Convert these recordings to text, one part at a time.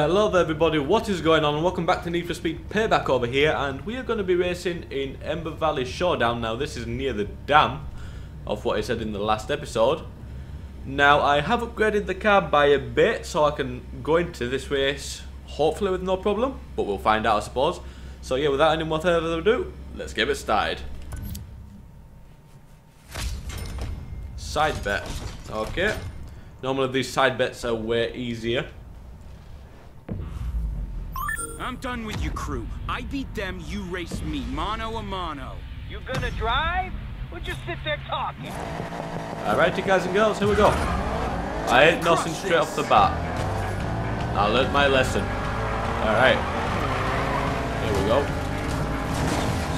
Hello there everybody, what is going on welcome back to Need for Speed Payback over here and we are going to be racing in Ember Valley Showdown. Now this is near the dam of what I said in the last episode. Now I have upgraded the car by a bit so I can go into this race hopefully with no problem, but we'll find out I suppose. So yeah, without any more further ado, let's get it started. Side bet, okay. Normally these side bets are way easier. I'm done with you crew. I beat them, you race me, mano a mano. You gonna drive? Or just sit there talking? Alrighty guys and girls, here we go. I ain't nothing straight off the bat. I learned my lesson. Alright. Here we go.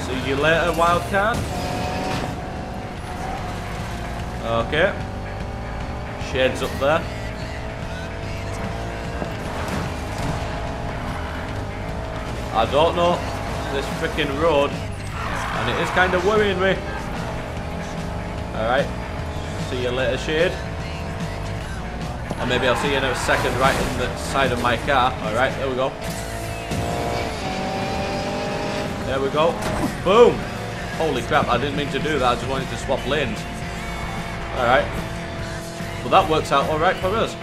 See you later, wildcard. Okay. Shades up there. I don't know this freaking road, and it is kind of worrying me. Alright, see you later, Shade. Or maybe I'll see you in a second right in the side of my car. Alright, there we go. There we go. Boom! Holy crap, I didn't mean to do that, I just wanted to swap lanes. Alright. Well, that works out alright for us.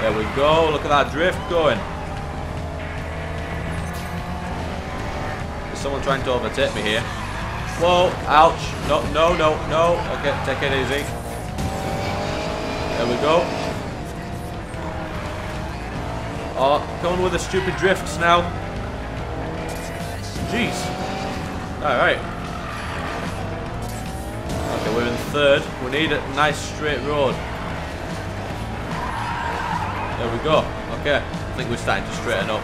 There we go. Look at that drift going. Is someone trying to overtake me here? Whoa, ouch. No, no, no, no. Okay, take it easy. There we go. Oh, come on with the stupid drifts now. Jeez. Alright. Okay, we're in third. We need a nice straight road. There we go. Okay. I think we're starting to straighten up.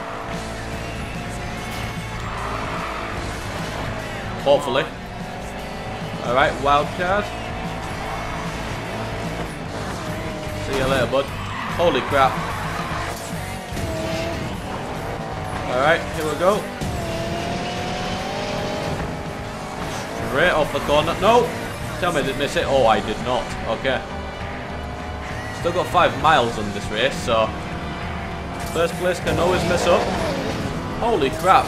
Hopefully. Alright, wildcard. See you later, bud. Holy crap. Alright, here we go. Straight off the corner. No! Tell me I didn't miss it. Oh, I did not. Okay. Still got five miles on this race, so first place can always mess up. Holy crap.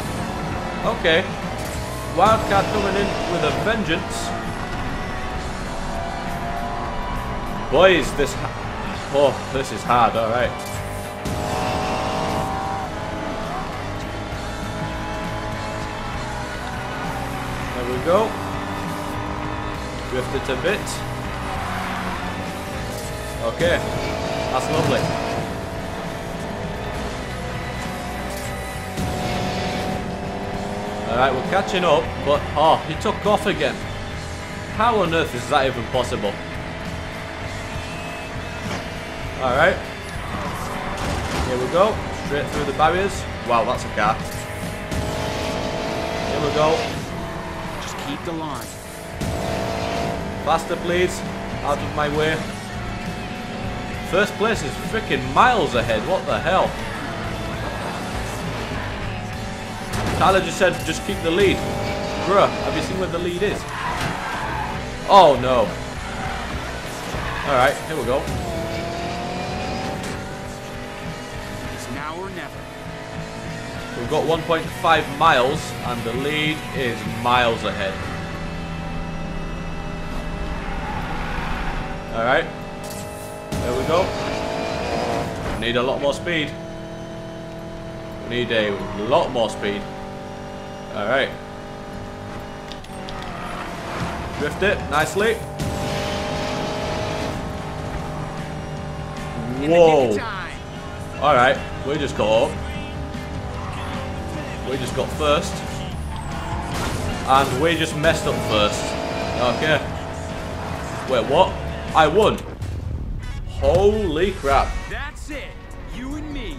Okay. Wildcard coming in with a vengeance. Boys, this... Oh, this is hard, alright. There we go. Drifted a bit. Okay, that's lovely. Alright, we're catching up, but oh, he took off again. How on earth is that even possible? Alright. Here we go. Straight through the barriers. Wow, that's a car. Here we go. Just keep the line. Faster, please. Out of my way. First place is freaking miles ahead. What the hell? Tyler just said just keep the lead. Bruh, have you seen where the lead is? Oh no. Alright, here we go. It's now or never. We've got 1.5 miles and the lead is miles ahead. Alright. There we go. Need a lot more speed. Need a lot more speed. Alright. Drift it nicely. In the nick Whoa. Alright, we just got up. We just got first. And we just messed up first. Okay. Wait, what? I won. Holy crap. That's it. You and me.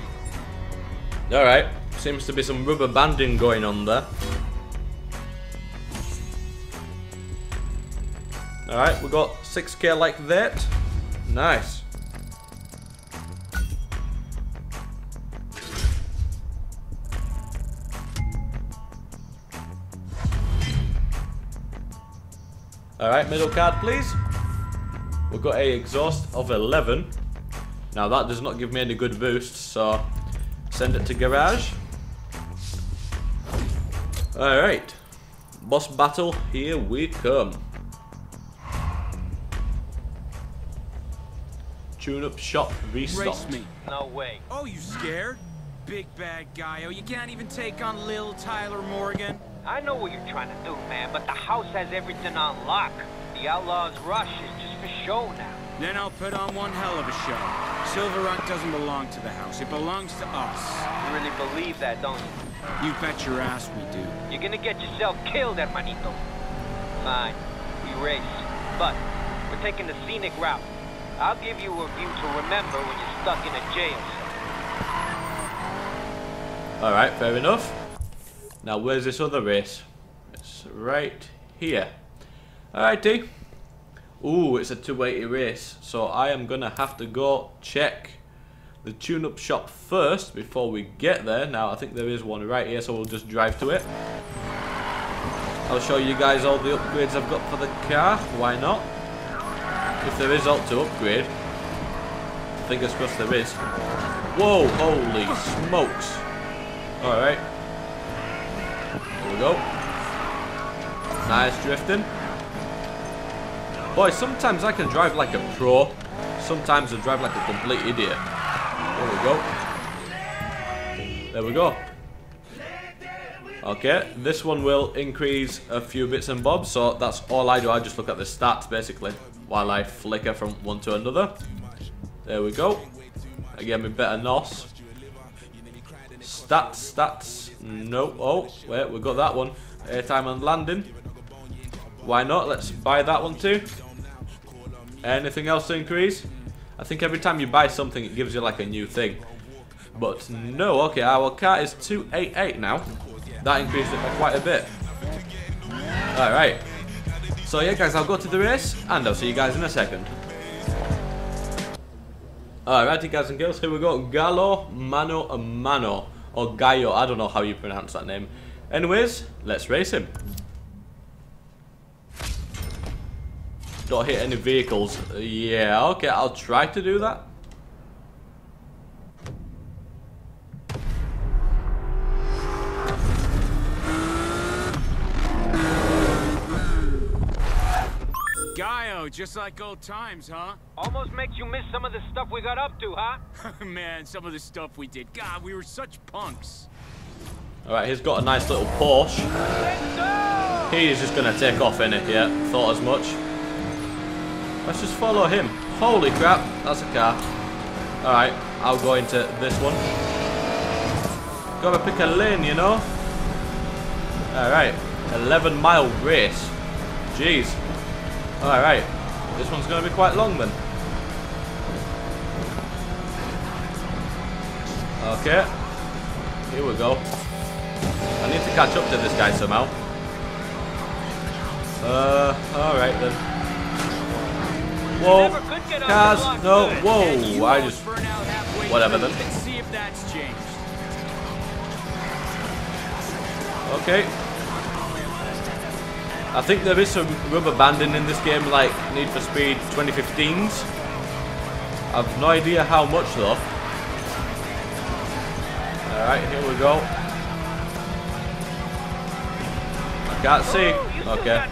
Alright. Seems to be some rubber banding going on there. Alright, we got 6k like that. Nice. Alright, middle card please. We've got a exhaust of 11. Now that does not give me any good boosts, so send it to garage. Alright. Boss battle, here we come. Tune-up shop Race restocked. me. No way. Oh, you scared? Big bad guy. Oh, you can't even take on Lil Tyler Morgan. I know what you're trying to do, man, but the house has everything on lock. The Outlaws Rush is just for show now. Then I'll put on one hell of a show. Silver Rock doesn't belong to the house. It belongs to us. You really believe that, don't you? You bet your ass we do. You're gonna get yourself killed, hermanito. Fine, we race. But we're taking the scenic route. I'll give you a view to remember when you're stuck in a jail cell. Alright, fair enough. Now, where's this other race? It's right here. All right, Alrighty. Ooh, it's a 280 race. So I am going to have to go check the tune-up shop first before we get there. Now, I think there is one right here, so we'll just drive to it. I'll show you guys all the upgrades I've got for the car. Why not? If there is alt to upgrade. Fingers crossed there is. Whoa, holy smokes. Alright. Here we go. Nice drifting. Boy, sometimes I can drive like a pro. Sometimes I drive like a complete idiot. There we go. There we go. Okay, this one will increase a few bits and bobs, so that's all I do. I just look at the stats, basically, while I flicker from one to another. There we go. Again, we better NOS. Stats, stats. No. Oh, wait, we got that one. Airtime and landing. Why not? Let's buy that one too. Anything else to increase? I think every time you buy something, it gives you like a new thing. But no, okay, our car is 288 now. That increased it by quite a bit. Alright. So yeah, guys, I'll go to the race, and I'll see you guys in a second. Alrighty, guys and girls, here we go. Gallo Mano Mano. Or Gallo, I don't know how you pronounce that name. Anyways, let's race him. Don't hit any vehicles. Yeah, okay, I'll try to do that. Gaio, just like old times, huh? Almost makes you miss some of the stuff we got up to, huh? Man, some of the stuff we did. God, we were such punks. Alright, he's got a nice little Porsche. Let's! He is just going to take off in it, yeah. Thought as much. Let's just follow him. Holy crap, that's a car. Alright, I'll go into this one. Gotta pick a lane, you know? Alright, 11 mile race. Jeez. Alright, this one's gonna be quite long then. Okay, here we go. I need to catch up to this guy somehow. Uh, alright then. Whoa, never could get on cars, no, good. And you whoa, I just, burn out halfway whatever then. Let's see if that's changed. okay. I think there is some rubber banding in this game like Need for Speed 2015's. I've no idea how much though. Alright, here we go. I can't see. Oh, still Okay.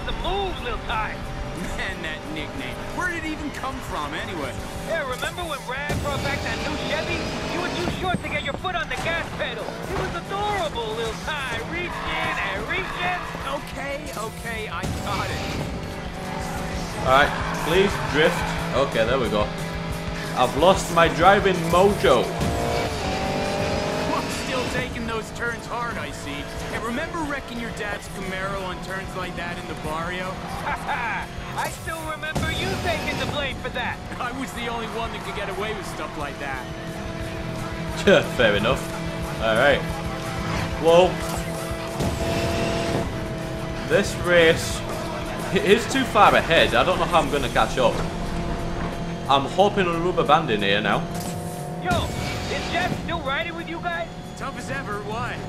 Got some moves, Lil Ty. Man, that nickname. Where did it even come from, anyway? Yeah, remember when Brad brought back that new Chevy? You were too short to get your foot on the gas pedal. It was adorable, Lil Ty. Reach in and reach in. Okay, okay, I got it. Alright, please drift. Okay, there we go. I've lost my driving mojo. Well, still taking those turns hard, I see. Hey, remember wrecking your dad's Camaro on turns like that in the barrio? I still remember you taking the blame for that. I was the only one that could get away with stuff like that. Fair enough. Alright. Whoa. This race is too far ahead. I don't know how I'm going to catch up. I'm hoping on rubber banding here now. Yo, is Jess still riding with you guys? Tough as ever, what?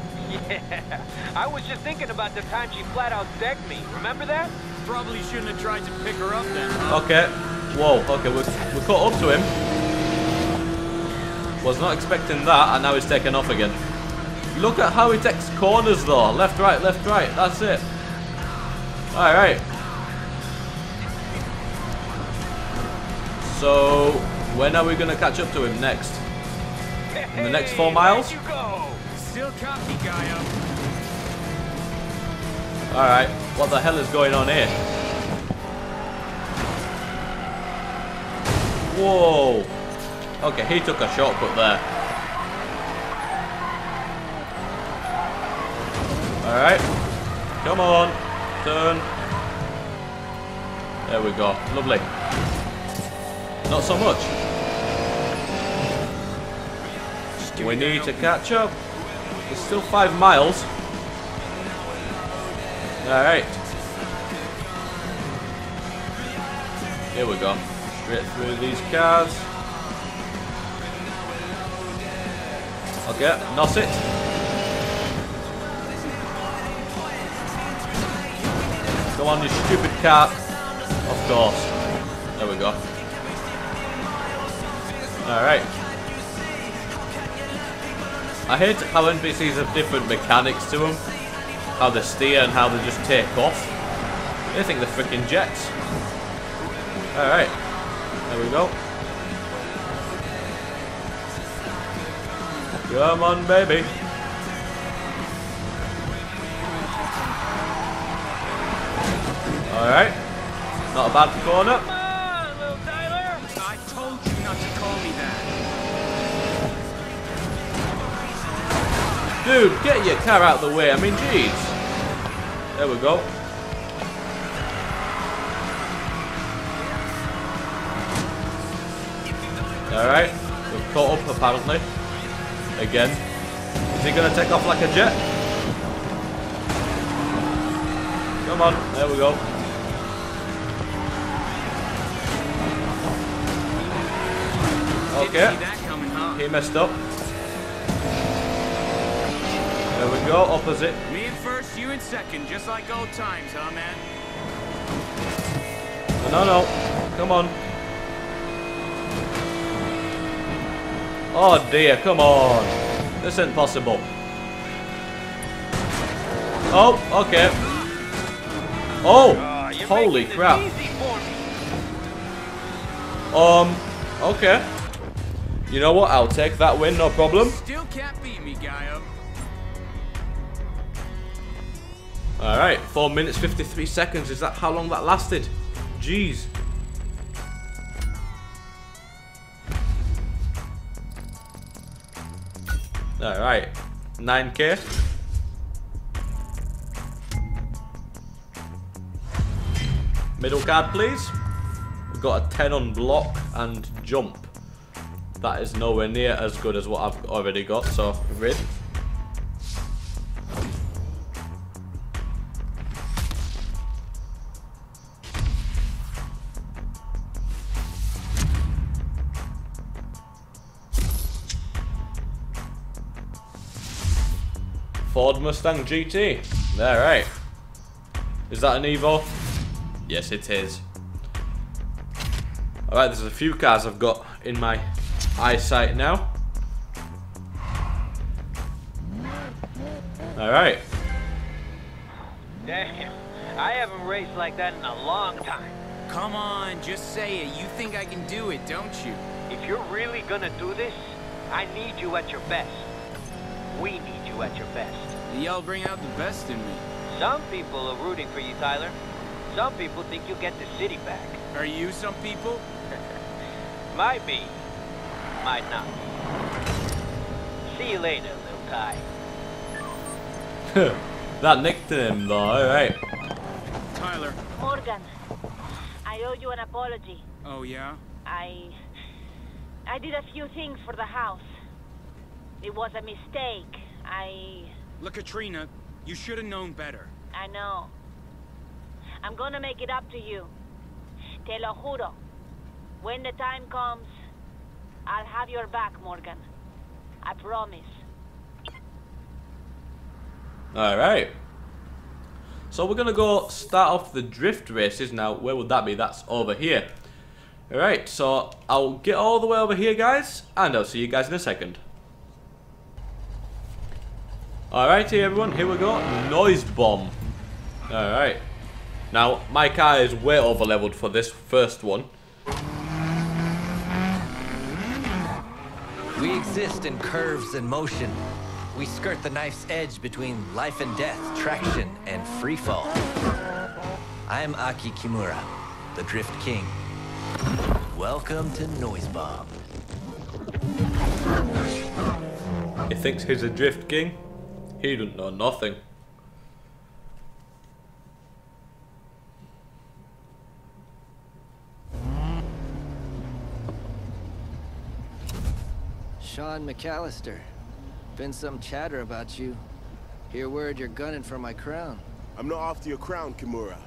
Yeah. I was just thinking about the time she flat out decked me. Remember that? Probably shouldn't have tried to pick her up then, huh? Okay. Whoa, okay, we we caught up to him. Was not expecting that, and now he's taken off again. Look at how he takes corners though. Left, right, left, right. That's it. Alright. So, when are we going to catch up to him next? In the next four miles? Still copy, Gaio. Alright, what the hell is going on here? Whoa! Okay, he took a shortcut there. Alright. Come on. Turn. There we go. Lovely. Not so much. We need to catch up. It's still five miles. Alright. Here we go. Straight through these cars. Okay, nos it. Go on, you stupid car. Of course. There we go. Alright. I hate how NPCs have different mechanics to them. How they steer and how they just take off. They think they're freaking jets. Alright. There we go. Come on, baby. Alright. Not a bad corner. On. I told you not to call me that. Dude, get your car out of the way. I mean, jeez. There we go. Alright. We've caught up, apparently. Again. Is he going to take off like a jet? Come on. There we go. Okay. He messed up. There we go. Opposite. Me in first, you in second, just like old times, huh, man? No, no. Come on. Oh dear, come on. This isn't possible. Oh, okay. Oh, you're holy crap. It easy for me. Um, okay. You know what? I'll take that win, no problem. Still can't beat me, Gaio. Alright, 4 minutes 53 seconds. Is that how long that lasted? Jeez. Alright, 9k. Middle card, please. We've got a 10 on block and jump. That is nowhere near as good as what I've already got, so rid. Ford Mustang GT. There, right. Is that an Evo? Yes, it is. Alright, there's a few cars I've got in my eyesight now. Alright. Damn. I haven't raced like that in a long time. Come on, just say it. You think I can do it, don't you? If you're really gonna do this, I need you at your best. We need you at your best. Y'all bring out the best in me. Some people are rooting for you, Tyler. Some people think you'll get the city back. Are you some people? Might be. Might not. See you later, little Ty. that nickname though, alright. Tyler. Morgan, I owe you an apology. Oh, yeah? I... I did a few things for the house. It was a mistake. I... Look, Katrina, you should have known better. I know. I'm gonna make it up to you. Te lo juro. When the time comes, I'll have your back, Morgan. I promise. Alright. So we're going to go start off the drift races now. Where would that be? That's over here. Alright, so I'll get all the way over here, guys, and I'll see you guys in a second. Alright, hey everyone, here we go. Noise bomb. Alright. Now, my car is way over leveled for this first one. We exist in curves and motion. We skirt the knife's edge between life and death, traction, and freefall. I'm Aki Kimura, the Drift King. Welcome to Noise Bomb. He thinks he's a drift king. He don't know nothing. Sean McAlister. Been some chatter about you. Hear word you're gunning for my crown. I'm not after your crown, Kimura,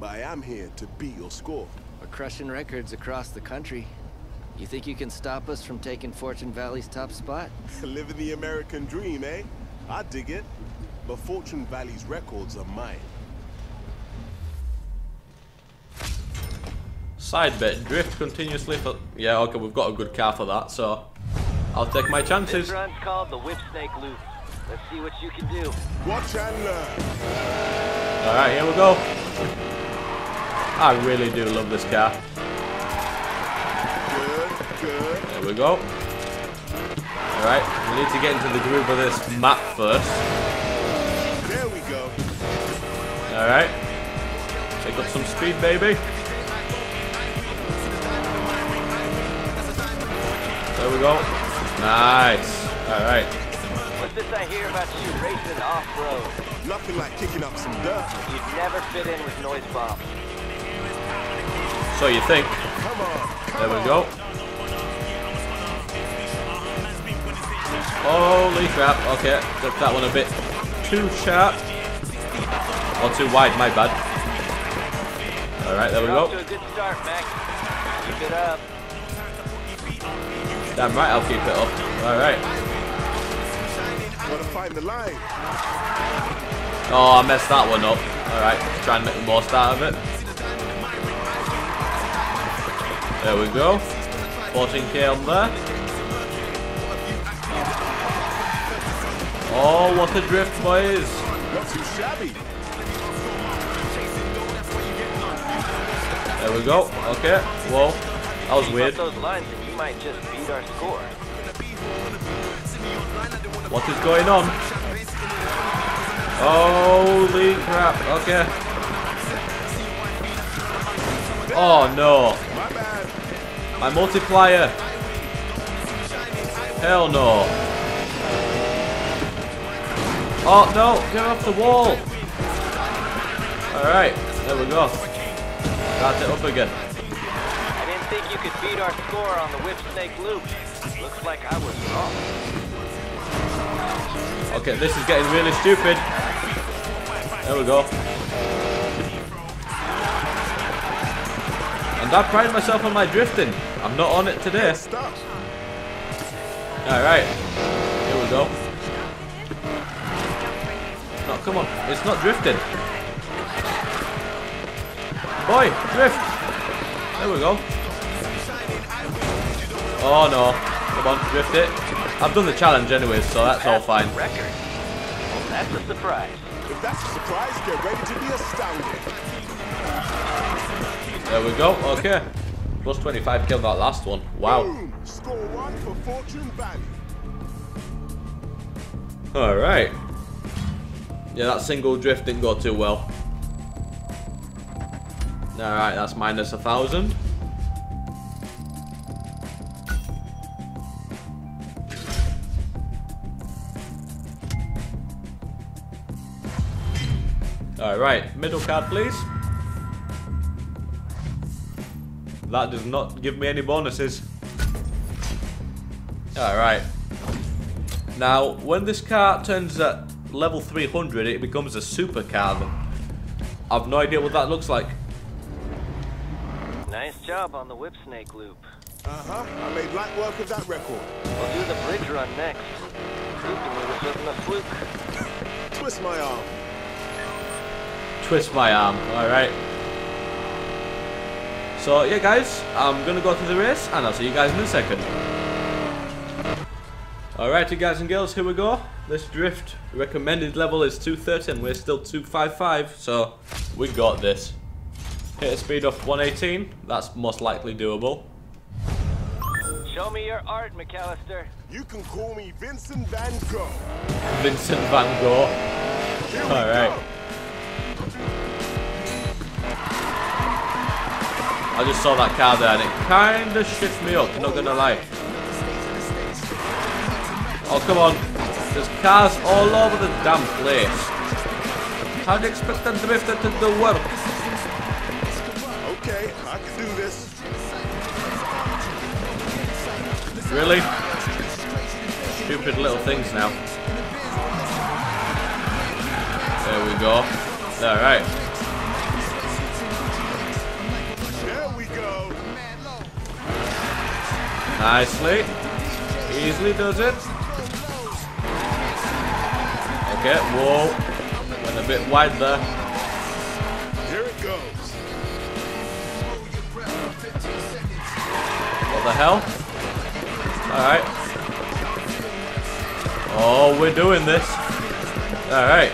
but I am here to beat your score. We're crushing records across the country. You think you can stop us from taking Fortune Valley's top spot? Living the American dream, eh? I dig it. But Fortune Valley's records are mine. Side bit, drift continuously for... Yeah, okay, we've got a good car for that, so... I'll take my chances. This run's called the Whip Snake Loop. Let's see what you can do. Watch and learn. Alright, here we go. I really do love this car. Good, good. There we go. Alright, we need to get into the groove of this map first. There we go. Alright. Take up some speed, baby. There we go. Nice. Alright. What's this I hear about you racing off-road? Nothing like kicking up some dirt. You'd never fit in with Noise Bomb. So you think. Come on. There Come we on. go. Holy crap. Okay, took that one a bit too sharp. Or too wide, my bad. Alright, there we go. to a good start, Keep it up. Damn right, I'll keep it up. Alright. Gotta find the line. Oh, I messed that one up. Alright, try and make the most out of it. There we go. 14k on there. Oh, what a drift, boys. Not too shabby. There we go. Okay. Whoa. That was weird. up those lines and you might just beat our score. What is going on? Holy crap. Okay. Oh no. My multiplier. Hell no. Oh no, get off the wall. Alright, there we go. Start it up again. I didn't think you could beat our score on the Whip Snake Loop. Looks like I was wrong. Okay, this is getting really stupid. There we go. And I pride myself on my drifting. I'm not on it today. Stop. Alright. Here we go. No, come on. It's not drifting. Boy, drift. There we go. Oh no. Come on, drift it. I've done the challenge anyway, so that's all fine. Record. Well, that's a surprise. If that's a surprise, get ready to be astounded. There we go. Okay. Plus 25 killed that last one. Wow. Boom. Score one for Fortune Valley. Alright. Yeah, that single drift didn't go too well. Alright, that's minus a thousand. Alright, middle card please. That does not give me any bonuses. Alright. Now, when this car turns at level 300, it becomes a supercar. then. I've no idea what that looks like. Nice job on the Whip Snake Loop. Uh-huh. I made light work of that record. We'll do the bridge run next. Prove to me this a fluke. Twist my arm. Twist my arm. Alright. So yeah guys, I'm gonna go through the race and I'll see you guys in a second. Alrighty guys and girls, here we go. This drift recommended level is 230 and we're still 255, so we got this. Hit a speed of 118, that's most likely doable. Show me your art, McAlister. You can call me Vincent Van Gogh. Vincent Van Gogh. Alright. I just saw that car there and it kinda shifted me up, not gonna lie. Oh come on. There's cars all over the damn place. How do you expect a drifter to do work? Okay, I can do this. Really? Stupid little things now. There we go. Alright. There we go. Nicely. Easily does it. Okay, whoa. Went a bit wide there. Here it goes. What the hell? Alright. Oh, we're doing this. Alright.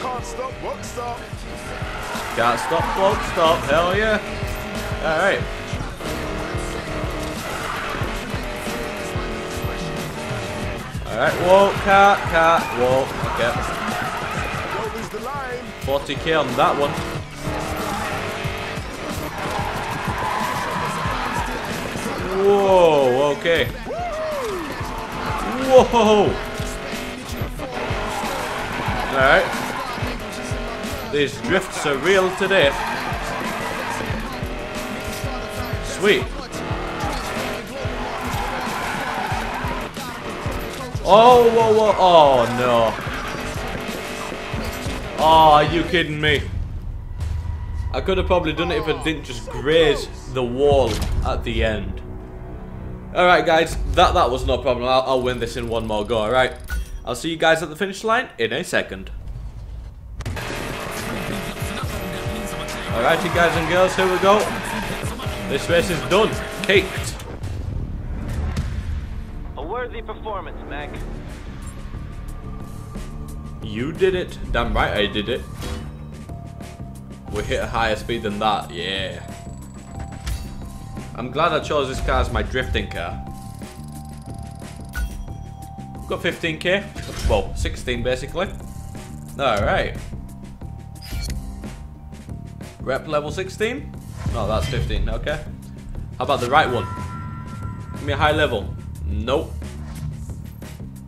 Can't stop, won't stop. Can't stop, won't stop. Hell yeah. Alright. Alright, whoa, car, car, whoa. Line. 40k on that one. Whoa, okay. Whoa! Alright. These drifts are real today. Sweet. Oh, whoa, whoa, oh no. Oh, are you kidding me? I could have probably done it if I didn't just graze the wall at the end. Alright guys, that, that was no problem. I'll, I'll win this in one more go, alright? I'll see you guys at the finish line in a second. Alrighty guys and girls, here we go. This race is done. Caked. A worthy performance, Mac. You did it. Damn right I did it. We hit a higher speed than that, yeah. I'm glad I chose this car as my drifting car. Got 15k. Well, 16 basically. Alright. Rep level 16? No, that's 15, okay. How about the right one? Give me a high level. Nope.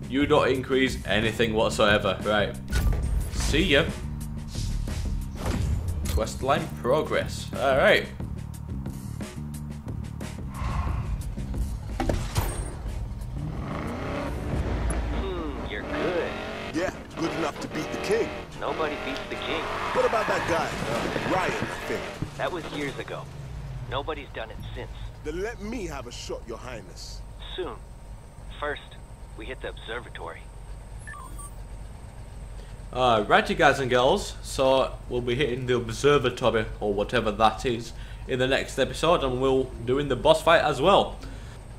You don't increase anything whatsoever. Right. See ya. Quest line progress. Alright. Hmm, you're good. Yeah, good enough to beat the king. Nobody beats the king. What about that guy? Uh, Ryan, I think. That was years ago. Nobody's done it since. Then let me have a shot, your highness. Soon. First, we hit the observatory. Uh, righty guys and girls, so we'll be hitting the observatory or whatever that is in the next episode and we'll doing the boss fight as well.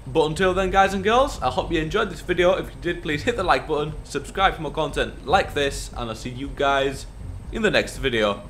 But until then guys and girls, I hope you enjoyed this video. If you did, please hit the like button, subscribe for more content like this, and I'll see you guys in the next video.